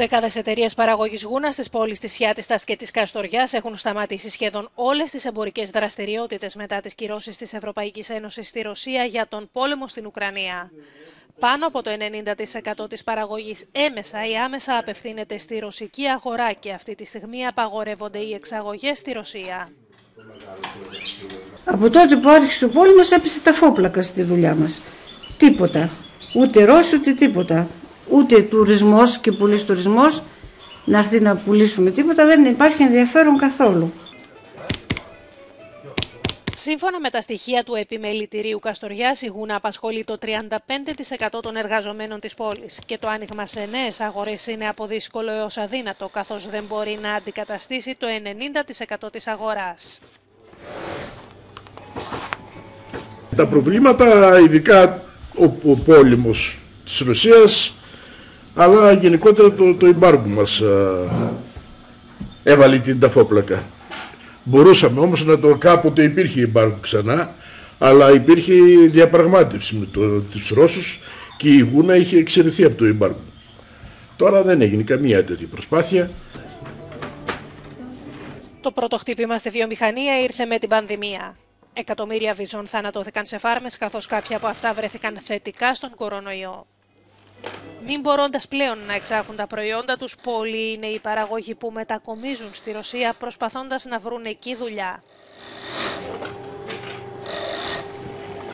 Δεκάδες εταιρείες παραγωγής γούνας τη πόλη της Χιάτιστας και της Καστοριάς έχουν σταματήσει σχεδόν όλες τις εμπορικές δραστηριότητες μετά τις κυρώσεις της Ευρωπαϊκής Ένωσης στη Ρωσία για τον πόλεμο στην Ουκρανία. Πάνω από το 90% της παραγωγής έμεσα ή άμεσα απευθύνεται στη ρωσική αγορά και αυτή τη στιγμή απαγορεύονται οι εξαγωγές στη Ρωσία. Από τότε που άρχισε ο πόλεμος έπεσε τα φόπλακα στη δουλειά μας. Τίποτα. Ούτε Ρώσοι ούτε τίποτα ούτε τουρισμός και πολλής τουρισμός να έρθει να πουλήσουμε τίποτα, δεν υπάρχει ενδιαφέρον καθόλου. Σύμφωνα με τα στοιχεία του επιμελητηρίου Καστοριάς, η Γούνα απασχολεί το 35% των εργαζομένων της πόλης και το άνοιγμα σε νέες αγορές είναι από δύσκολο έως αδύνατο, καθώς δεν μπορεί να αντικαταστήσει το 90% της αγοράς. Τα προβλήματα, ειδικά ο, ο πόλεμος της Ρωσίας, αλλά γενικότερα το, το εμπάργκο μας έβαλε την ταφόπλακα. Μπορούσαμε όμως να το κάποτε υπήρχε εμπάργκο ξανά, αλλά υπήρχε διαπραγμάτευση με το, τους Ρώσους και η Γούνα είχε εξαιρεθεί από το εμπάργκο. Τώρα δεν έγινε καμία τέτοια προσπάθεια. Το πρώτο χτύπημα στη βιομηχανία ήρθε με την πανδημία. Εκατομμύρια βυζών θανατώθηκαν σε φάρμες, καθώς κάποια από αυτά βρέθηκαν θετικά στον κορονοϊό μην μπορώντας πλέον να εξάγουν τα προϊόντα τους, πολλοί είναι οι παραγωγοί που μετακομίζουν στη Ρωσία προσπαθώντας να βρουν εκεί δουλειά.